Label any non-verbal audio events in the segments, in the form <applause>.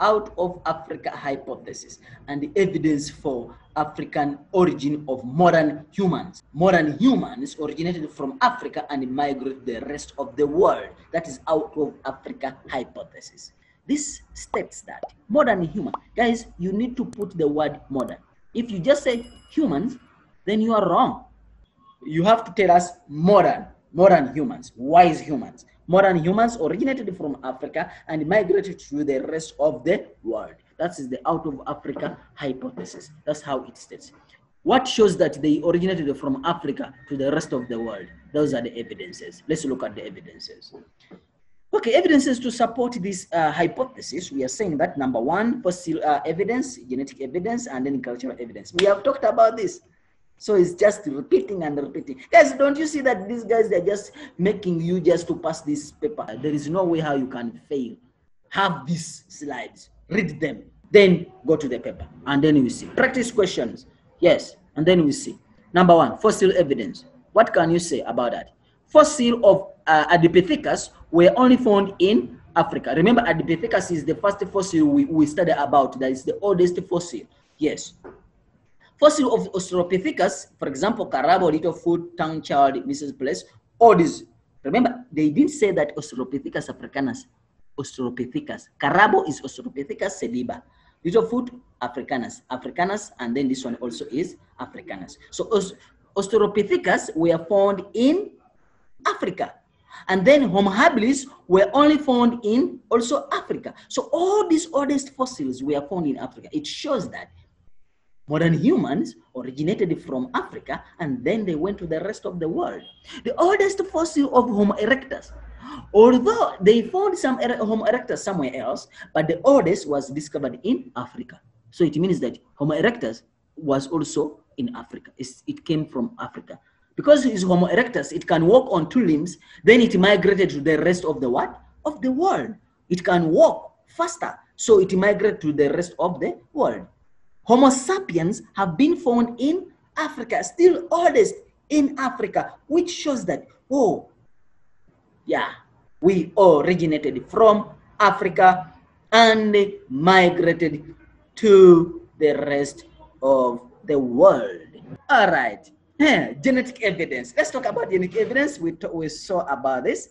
out of Africa hypothesis and the evidence for African origin of modern humans. Modern humans originated from Africa and migrated the rest of the world. That is out of Africa hypothesis. This states that modern human, guys, you need to put the word modern. If you just say humans, then you are wrong. You have to tell us modern, modern humans, wise humans. Modern humans originated from Africa and migrated to the rest of the world. That is the out of Africa hypothesis. That's how it states. What shows that they originated from Africa to the rest of the world? Those are the evidences. Let's look at the evidences. Okay, evidences to support this uh, hypothesis. We are saying that number one, fossil uh, evidence, genetic evidence, and then cultural evidence. We have talked about this. So it's just repeating and repeating. Guys, don't you see that these guys, they're just making you just to pass this paper. There is no way how you can fail. Have these slides, read them, then go to the paper, and then we see. Practice questions, yes, and then we see. Number one, fossil evidence. What can you say about that? Fossil of uh, Ardipithecus were only found in Africa. Remember, Ardipithecus is the first fossil we, we studied about. That is the oldest fossil. Yes. Fossil of Australopithecus, for example, Karabo, Littlefoot, Taung Child, Mrs. Ples, all these. Remember, they didn't say that Australopithecus africanus. Australopithecus. Karabo is Australopithecus sediba. Littlefoot, Africanus. Africanus, and then this one also is Africanus. So Australopithecus were found in Africa. And then Homo habilis were only found in also Africa. So all these oldest fossils were found in Africa. It shows that modern humans originated from Africa and then they went to the rest of the world. The oldest fossil of Homo erectus, although they found some er, Homo erectus somewhere else, but the oldest was discovered in Africa. So it means that Homo erectus was also in Africa. It's, it came from Africa. Because it's Homo erectus, it can walk on two limbs, then it migrated to the rest of the what? Of the world. It can walk faster, so it migrated to the rest of the world. Homo sapiens have been found in Africa, still oldest in Africa, which shows that, oh, yeah, we originated from Africa and migrated to the rest of the world. All right, <laughs> genetic evidence. Let's talk about genetic evidence. We, we saw about this.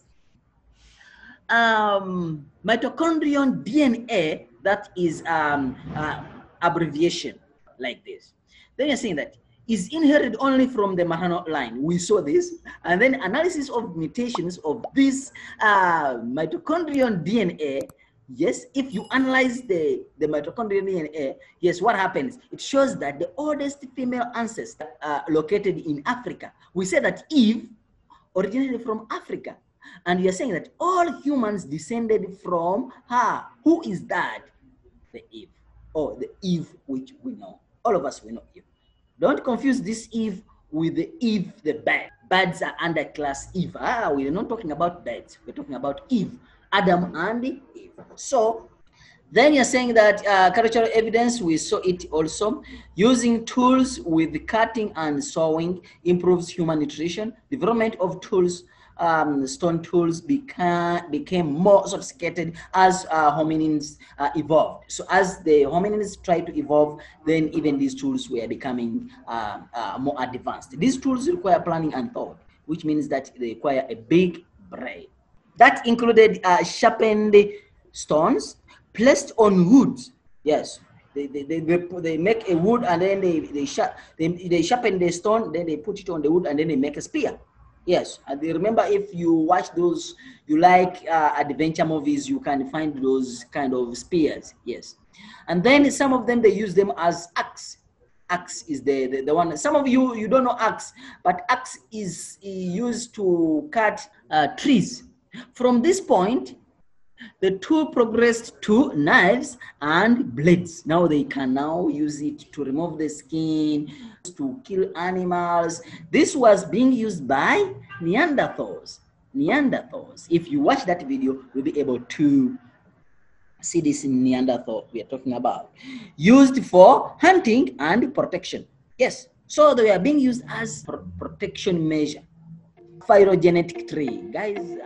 Um, mitochondrial DNA, that is um, uh, abbreviation like this. Then you're saying that is inherited only from the maternal line. We saw this. And then analysis of mutations of this uh, mitochondrial DNA. Yes, if you analyze the, the mitochondrial DNA, yes, what happens? It shows that the oldest female ancestor uh, located in Africa. We say that Eve originated from Africa. And you're saying that all humans descended from her. Who is that? The Eve or the Eve which we know. All of us we know Eve. Don't confuse this Eve with the Eve the bird. Birds are under class Eve. Ah, we're not talking about birds. We're talking about Eve, Adam and Eve. So then you're saying that uh, cultural evidence, we saw it also. Using tools with cutting and sawing improves human nutrition. Development of tools um, stone tools became, became more sophisticated as uh, hominins uh, evolved. So as the hominins tried to evolve, then even these tools were becoming uh, uh more advanced. These tools require planning and thought, which means that they require a big brain. That included uh, sharpened stones placed on wood. Yes, they, they, they, they, make a wood and then they, they, sharp, they, they sharpen the stone, then they put it on the wood and then they make a spear. Yes, and remember if you watch those, you like uh, adventure movies, you can find those kind of spears. Yes, and then some of them they use them as axe. Axe is the, the, the one. Some of you you don't know axe, but axe is used to cut uh, trees. From this point, the tool progressed to knives and blades. Now they can now use it to remove the skin, to kill animals. This was being used by Neanderthals. Neanderthals. If you watch that video, you'll be able to see this in Neanderthal we are talking about. Used for hunting and protection. Yes. So they are being used as protection measure. Phylogenetic tree. Guys,